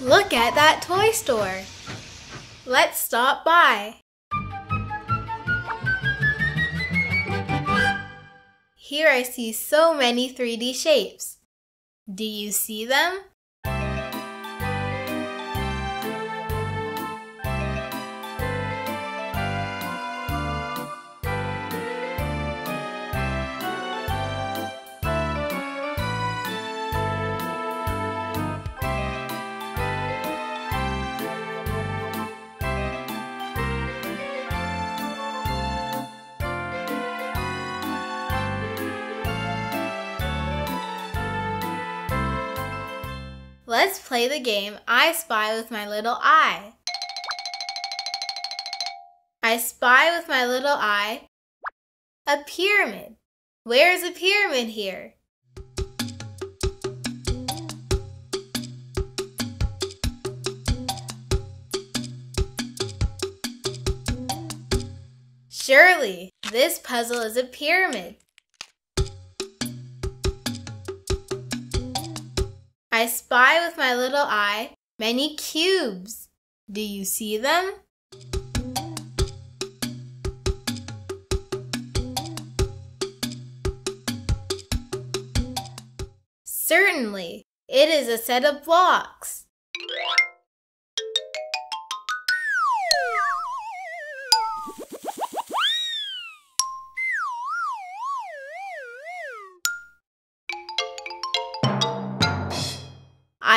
Look at that toy store. Let's stop by. Here I see so many 3D shapes. Do you see them? Let's play the game I Spy with my little eye. I spy with my little eye a pyramid. Where's a pyramid here? Surely, this puzzle is a pyramid. I spy with my little eye many cubes. Do you see them? Certainly, it is a set of blocks.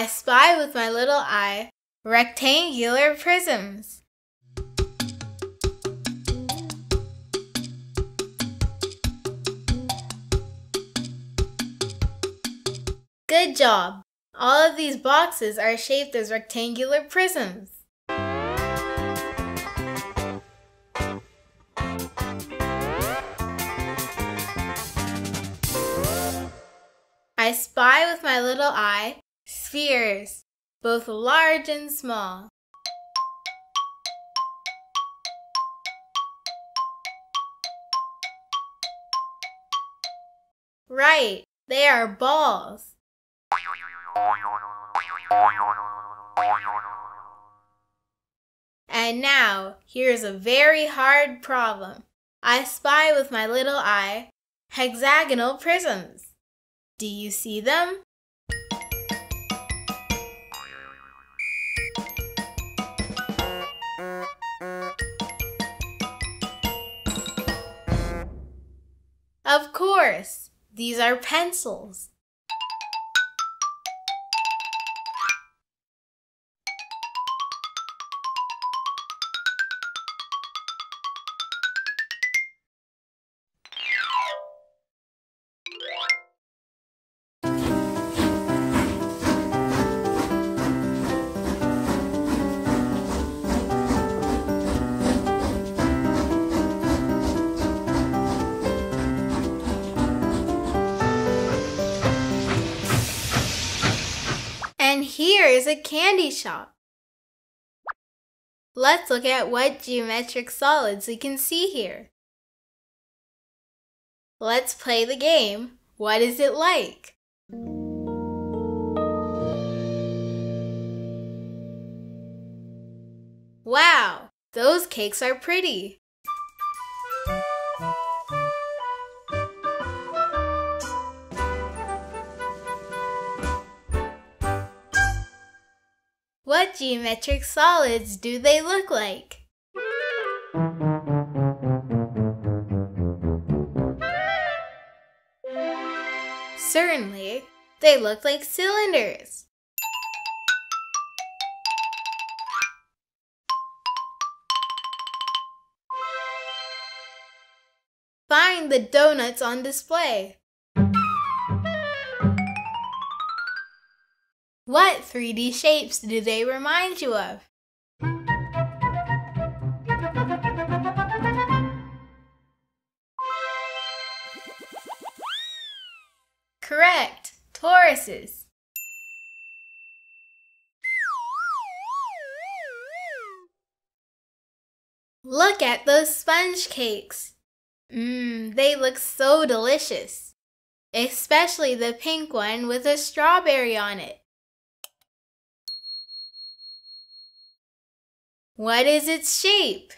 I spy with my little eye rectangular prisms. Good job! All of these boxes are shaped as rectangular prisms. I spy with my little eye spheres, both large and small. Right, they are balls. And now, here's a very hard problem. I spy with my little eye hexagonal prisms. Do you see them? Of course, these are pencils. A candy shop. Let's look at what geometric solids we can see here. Let's play the game. What is it like? Wow, those cakes are pretty. What geometric solids do they look like? Certainly, they look like cylinders. Find the donuts on display. What 3D shapes do they remind you of? Correct, toruses. Look at those sponge cakes. Mmm, they look so delicious. Especially the pink one with a strawberry on it. What is its shape?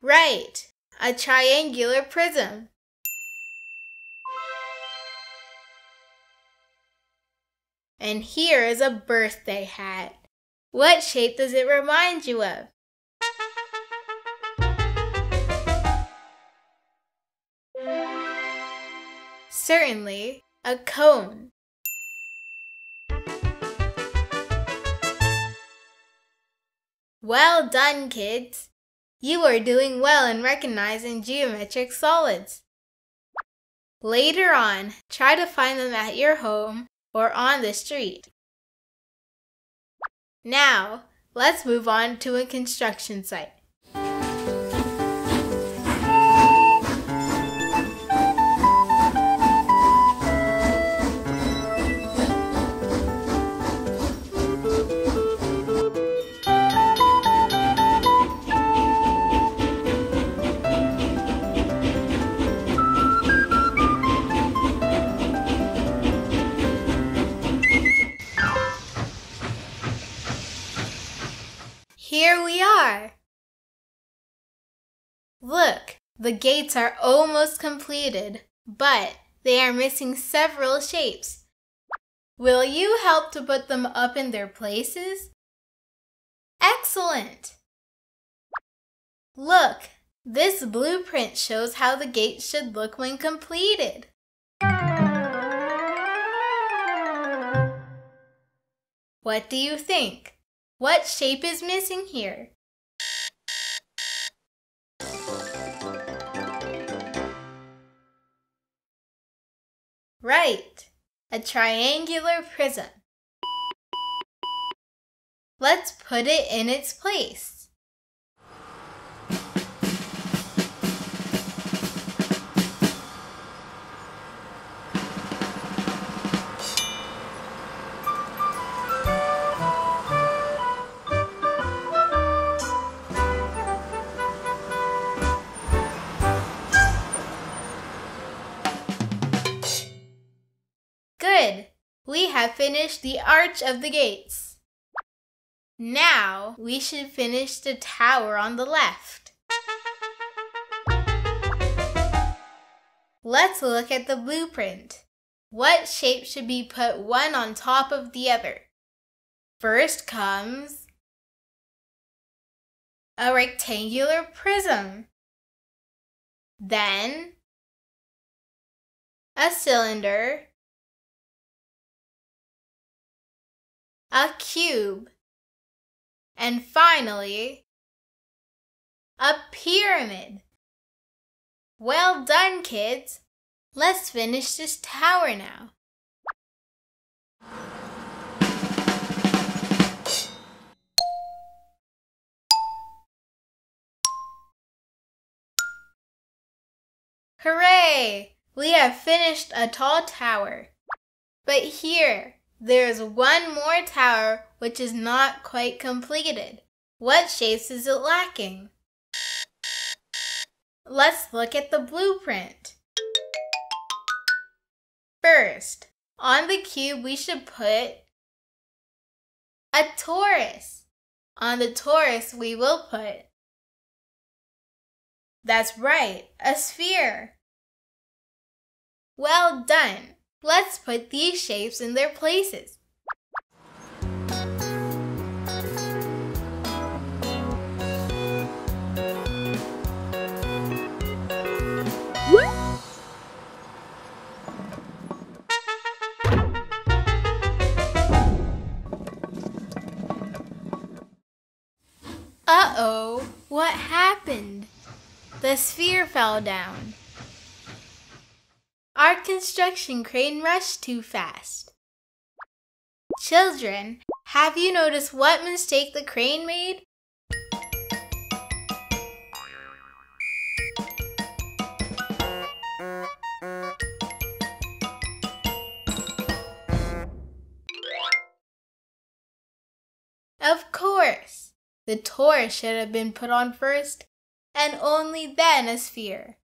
Right, a triangular prism. And here is a birthday hat. What shape does it remind you of? Certainly, a cone. Well done, kids! You are doing well in recognizing geometric solids. Later on, try to find them at your home or on the street. Now, let's move on to a construction site. Look, the gates are almost completed, but they are missing several shapes. Will you help to put them up in their places? Excellent! Look, this blueprint shows how the gate should look when completed. What do you think? What shape is missing here? Right, a triangular prism. Let's put it in its place. Finished the arch of the gates. Now we should finish the tower on the left. Let's look at the blueprint. What shape should be put one on top of the other? First comes a rectangular prism. Then a cylinder a cube, and finally, a pyramid. Well done, kids! Let's finish this tower now. Hooray! We have finished a tall tower. But here, there's one more tower which is not quite completed. What shapes is it lacking? Let's look at the blueprint. First, on the cube we should put a torus. On the torus we will put That's right, a sphere. Well done. Let's put these shapes in their places. Uh-oh, what happened? The sphere fell down construction crane rush too fast. Children, have you noticed what mistake the crane made? Of course, the torus should have been put on first, and only then a sphere.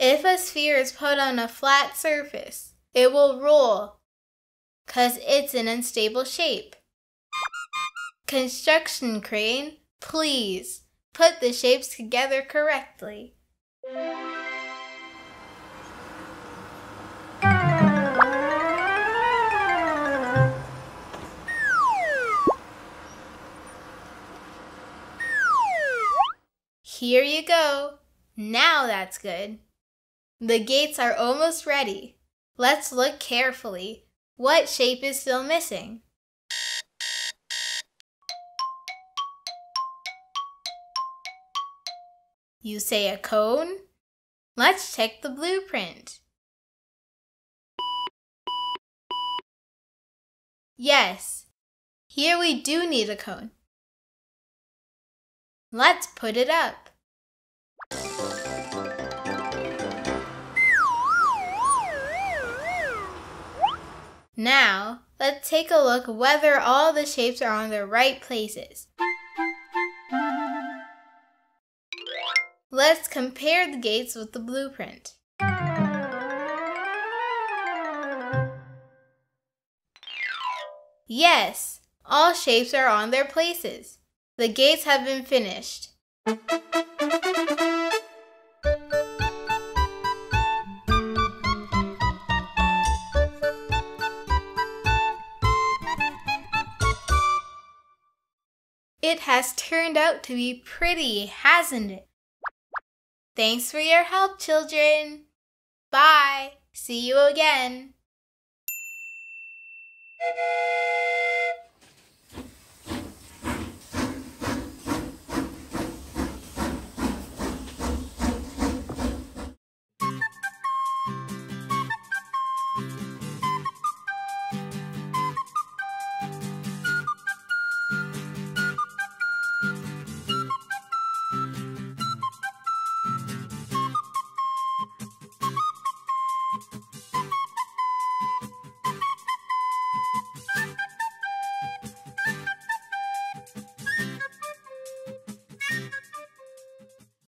If a sphere is put on a flat surface, it will roll, cause it's an unstable shape. Construction crane, please put the shapes together correctly. Here you go. Now that's good. The gates are almost ready. Let's look carefully. What shape is still missing? You say a cone? Let's check the blueprint. Yes, here we do need a cone. Let's put it up. Now, let's take a look whether all the shapes are on the right places. Let's compare the gates with the blueprint. Yes, all shapes are on their places. The gates have been finished. It has turned out to be pretty, hasn't it? Thanks for your help, children. Bye. See you again.